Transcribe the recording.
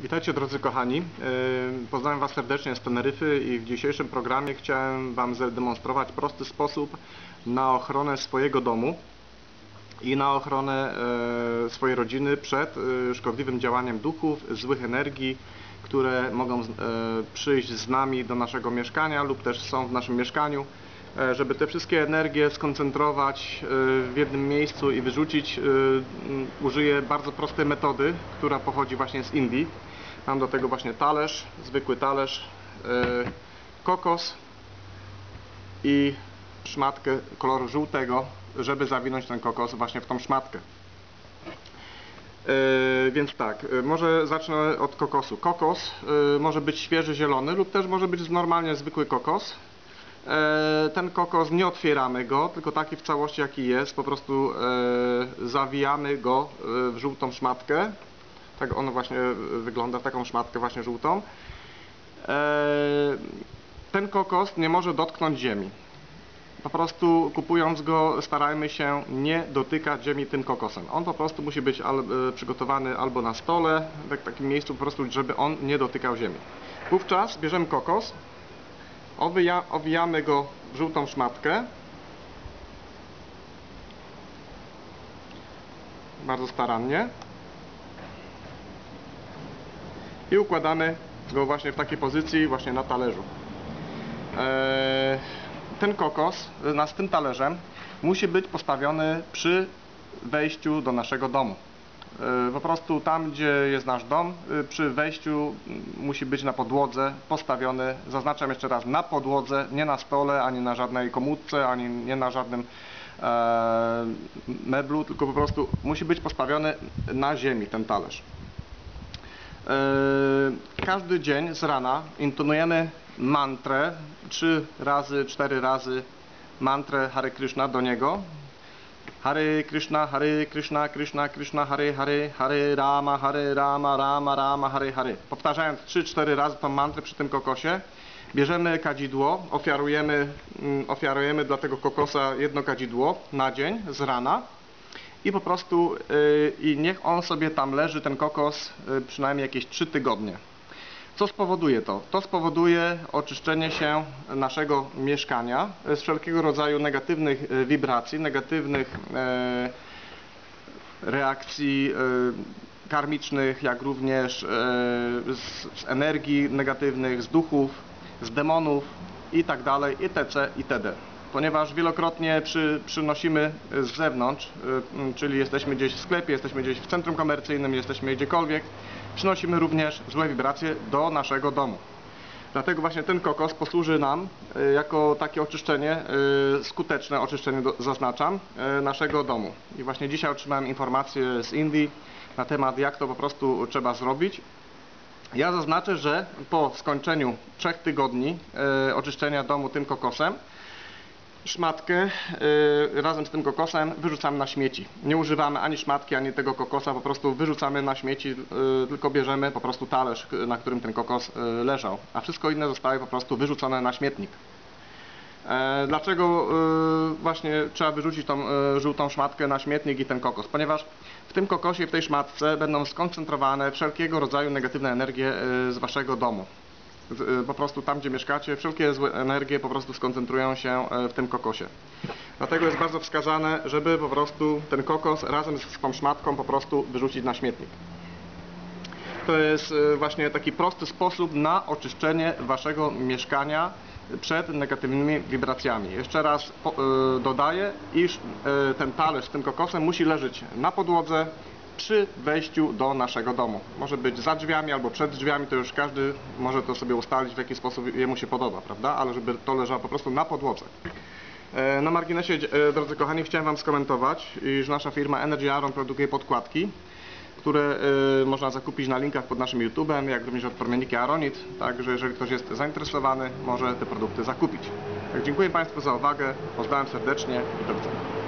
Witajcie drodzy kochani. Yy, Pozdrawiam Was serdecznie z Teneryfy i w dzisiejszym programie chciałem Wam zademonstrować prosty sposób na ochronę swojego domu i na ochronę e, swojej rodziny przed e, szkodliwym działaniem duchów, złych energii, które mogą przyjść z nami do naszego mieszkania lub też są w naszym mieszkaniu, żeby te wszystkie energie skoncentrować e, w jednym miejscu i wyrzucić. e, Użyję bardzo prostej metody, która pochodzi właśnie z Indii. Mam do tego właśnie talerz, zwykły talerz, e, kokos i szmatkę koloru żółtego, żeby zawinąć ten kokos właśnie w tą szmatkę. Więc tak, może zacznę od kokosu. Kokos może być świeży zielony lub też może być normalnie zwykły kokos. Yy, ten kokos nie otwieramy go, tylko taki w całości jaki jest, po prostu yy, zawijamy go yy, w żółtą szmatkę. Tak on właśnie wygląda, w taką szmatkę właśnie żółtą. Ten kokos nie może dotknąć ziemi. Po prostu kupując go starajmy się nie dotykać ziemi tym kokosem. On po prostu musi być e, przygotowany albo na stole, w takim miejscu po prostu, żeby on nie dotykał ziemi. Wówczas bierzemy kokos, owija, owijamy go w żółtą szmatkę. Bardzo starannie. I układamy go właśnie w takiej pozycji, właśnie na talerzu. Eee, ten kokos na, z tym talerzem musi być postawiony przy wejściu do naszego domu. E, Po prostu tam, gdzie jest nasz dom, e, przy wejściu m, musi być na podłodze postawiony, zaznaczam jeszcze raz, na podłodze, nie na stole, ani na żadnej komódce, ani nie na żadnym e, meblu, tylko po prostu musi być postawiony na ziemi ten talerz. E, Każdy dzień z rana intonujemy mantrę, trzy razy, cztery razy mantrę Hare Krishna do niego. Hare Krishna, Hare Krishna, Krishna Krishna, Hare Hare, Hare Rama, Hare Rama, Rama Rama, Hare Hare. Powtarzając trzy, cztery razy tą mantrę przy tym kokosie, bierzemy kadzidło, ofiarujemy, mm, ofiarujemy dla tego kokosa jedno kadzidło na dzień z rana i po prostu y, i niech on sobie tam leży, ten kokos, y, przynajmniej jakieś 3 tygodnie. Co spowoduje to? To spowoduje oczyszczenie się naszego mieszkania z wszelkiego rodzaju negatywnych y, wibracji, negatywnych e, reakcji e, karmicznych, jak również e, z, energii negatywnych, z duchów, z demonów i tak itc. itd. Ponieważ wielokrotnie przy, przynosimy z zewnątrz, y, czyli jesteśmy gdzieś w sklepie, jesteśmy gdzieś w centrum komercyjnym, jesteśmy gdziekolwiek, przynosimy również złe wibracje do naszego domu. Dlatego właśnie ten kokos posłuży nam y, jako takie oczyszczenie, y, skuteczne oczyszczenie, zaznaczam, y, naszego domu. I właśnie dzisiaj otrzymałem informację z Indii na temat, jak to po prostu trzeba zrobić. Ja zaznaczę, że po skończeniu trzech tygodni oczyszczenia domu tym kokosem, szmatkę e, razem z tym kokosem wyrzucamy na śmieci. Nie używamy ani szmatki, ani tego kokosa, po prostu wyrzucamy na śmieci, e, tylko bierzemy po prostu talerz, na którym ten kokos e, leżał, a wszystko inne zostaje po prostu wyrzucone na śmietnik. E, Dlaczego e, właśnie trzeba wyrzucić tą e, żółtą szmatkę na śmietnik i ten kokos? Ponieważ w tym kokosie, w tej szmatce będą skoncentrowane wszelkiego rodzaju negatywne energie e, z waszego domu. E, Po prostu tam, gdzie mieszkacie, wszelkie złe energie po prostu skoncentrują się e, w tym kokosie. Dlatego jest bardzo wskazane, żeby po prostu ten kokos razem z tą szmatką po prostu wyrzucić na śmietnik. To jest e, właśnie taki prosty sposób na oczyszczenie waszego mieszkania przed negatywnymi wibracjami. Jeszcze raz dodaję, iż ten talerz z tym kokosem musi leżeć na podłodze przy wejściu do naszego domu. Może być za drzwiami albo przed drzwiami, to już każdy może to sobie ustalić w jaki sposób jemu się podoba, prawda? Ale żeby to leżało po prostu na podłodze. E, Na marginesie, e, drodzy kochani, chciałem Wam skomentować, iż nasza firma Energy Aron produkuje podkładki, które y, można zakupić na linkach pod naszym YouTubem, jak również od promienniki Aronit. Także jeżeli ktoś jest zainteresowany, może te produkty zakupić. Tak, dziękuję Państwu za uwagę, pozdrawiam serdecznie i do widzenia.